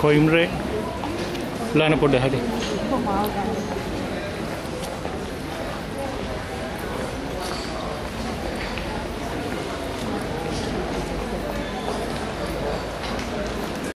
කොයිම්රේ? ලාන පොඩ හරි.